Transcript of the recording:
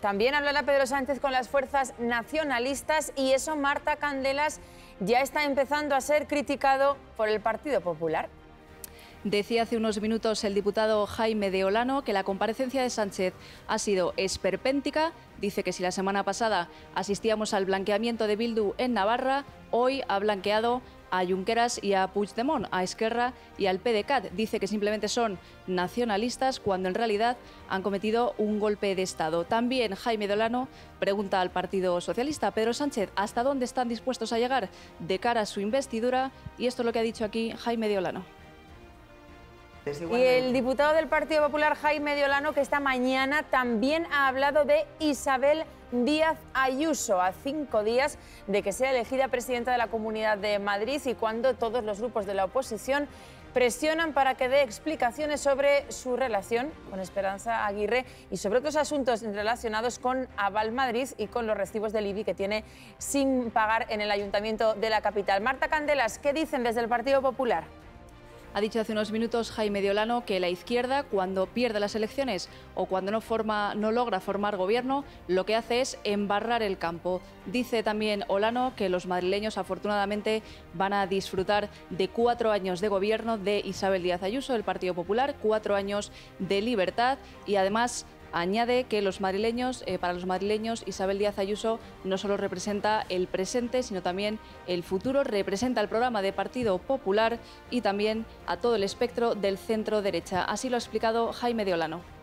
También hablará Pedro Sánchez con las fuerzas nacionalistas y eso Marta Candelas ya está empezando a ser criticado por el Partido Popular. Decía hace unos minutos el diputado Jaime de Olano que la comparecencia de Sánchez ha sido esperpéntica. Dice que si la semana pasada asistíamos al blanqueamiento de Bildu en Navarra, hoy ha blanqueado a Junqueras y a Puigdemont, a Esquerra y al PDCAT. Dice que simplemente son nacionalistas cuando en realidad han cometido un golpe de Estado. También Jaime de Olano pregunta al Partido Socialista, Pedro Sánchez, ¿hasta dónde están dispuestos a llegar de cara a su investidura? Y esto es lo que ha dicho aquí Jaime de Olano. Y el diputado del Partido Popular, Jaime Diolano, que esta mañana también ha hablado de Isabel Díaz Ayuso, a cinco días de que sea elegida presidenta de la Comunidad de Madrid y cuando todos los grupos de la oposición presionan para que dé explicaciones sobre su relación con Esperanza Aguirre y sobre otros asuntos relacionados con Aval Madrid y con los recibos del IBI que tiene sin pagar en el ayuntamiento de la capital. Marta Candelas, ¿qué dicen desde el Partido Popular? Ha dicho hace unos minutos Jaime de Olano que la izquierda, cuando pierde las elecciones o cuando no, forma, no logra formar gobierno, lo que hace es embarrar el campo. Dice también Olano que los madrileños afortunadamente van a disfrutar de cuatro años de gobierno de Isabel Díaz Ayuso, del Partido Popular, cuatro años de libertad y además Añade que los madrileños, eh, para los madrileños, Isabel Díaz Ayuso no solo representa el presente, sino también el futuro, representa el programa de Partido Popular y también a todo el espectro del centro derecha. Así lo ha explicado Jaime de Olano.